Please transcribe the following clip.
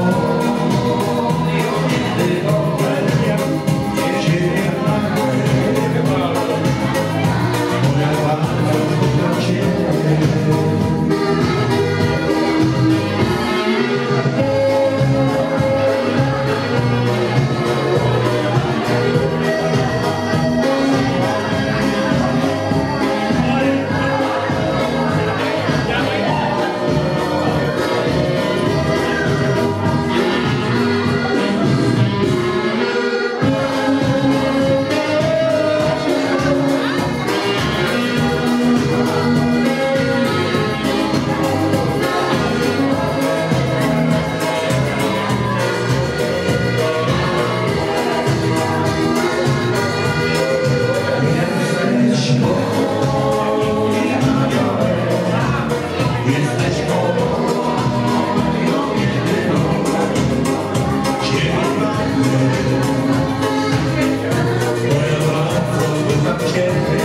Oh. Well, I'm from the